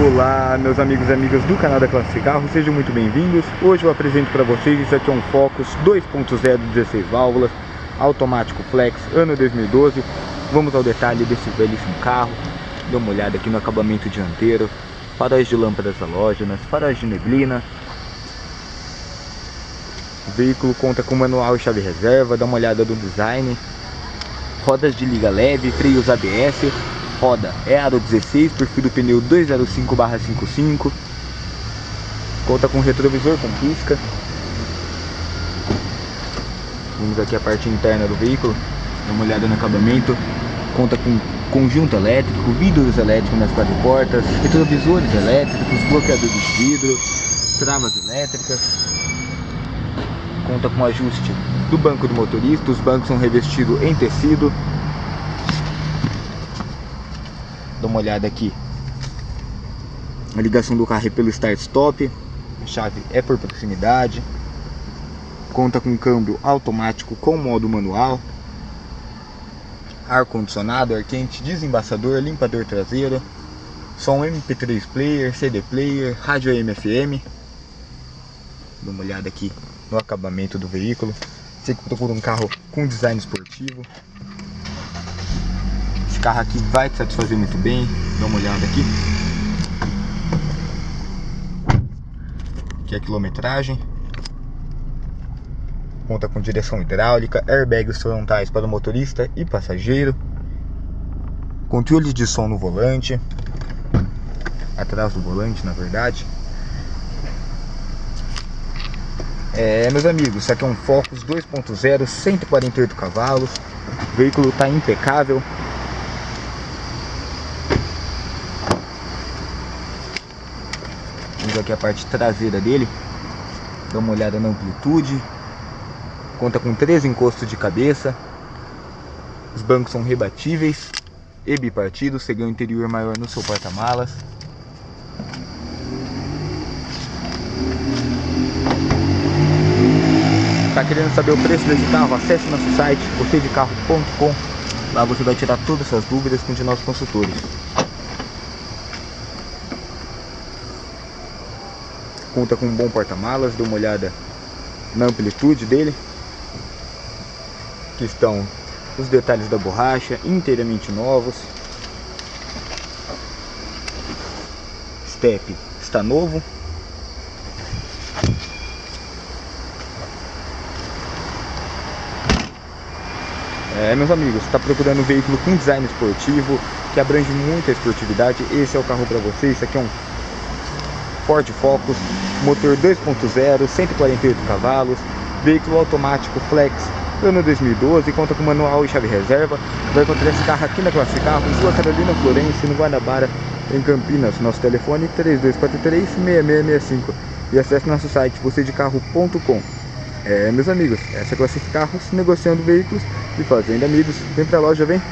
Olá, meus amigos e amigas do canal da Classe Carro, sejam muito bem-vindos. Hoje eu apresento para vocês, isso aqui é um Focus 2.0 16 válvulas, automático flex, ano 2012. Vamos ao detalhe desse belíssimo carro. Dê uma olhada aqui no acabamento dianteiro, faróis de lâmpadas halógenas, faróis de neblina. O veículo conta com manual e chave reserva, dá uma olhada no design. Rodas de liga leve, freios ABS, roda é aro 16, perfil do pneu 205/55. Conta com retrovisor com pisca. Vamos aqui a parte interna do veículo, dá uma olhada no acabamento. Conta com conjunto elétrico, vidros elétricos nas quatro portas, retrovisores elétricos, bloqueador de vidro, travas elétricas. Conta com ajuste do banco do motorista, os bancos são revestidos em tecido, Dá uma olhada aqui. A ligação do carro é pelo start stop. A chave é por proximidade. Conta com câmbio automático com modo manual. Ar condicionado, ar quente, desembaçador, limpador traseiro. Som MP3 player, CD player, rádio AM FM. Dá uma olhada aqui no acabamento do veículo. Você conta por um carro com design esportivo. Esse carro aqui vai te satisfazer muito bem. Dá uma olhada aqui. Aqui é a quilometragem. Conta com direção hidráulica, airbags frontais para o motorista e passageiro. Controle de som no volante. Atrás do volante, na verdade. É, meus amigos, isso aqui é um Focus 2.0, 148 cavalos. O veículo está impecável, Aqui a parte traseira dele. Dá uma olhada na amplitude. Conta com três encostos de cabeça. Os bancos são rebatíveis e bipartidos. Você ganha um interior maior no seu porta-malas. Tá querendo saber o preço desse carro? Acesse nosso site, vocêdecarro.com. Lá você vai tirar todas as suas dúvidas com os nossos consultores. Conta com um bom porta-malas, dê uma olhada na amplitude dele. Aqui estão os detalhes da borracha, inteiramente novos. Step está novo. É, meus amigos, está procurando um veículo com design esportivo, que abrange muita esportividade, esse é o carro para você, isso aqui é um Ford Focus, motor 2.0, 148 cavalos, veículo automático flex, ano 2012, conta com manual e chave reserva. Vai encontrar esse carro aqui na Classe Carros, Rua Carolina Florense, no Guanabara, em Campinas. Nosso telefone 3243-6665 e acesse nosso site vocêdecarro.com. É, meus amigos, essa é a Classe Carros, negociando veículos e fazendo amigos. Vem pra loja, vem!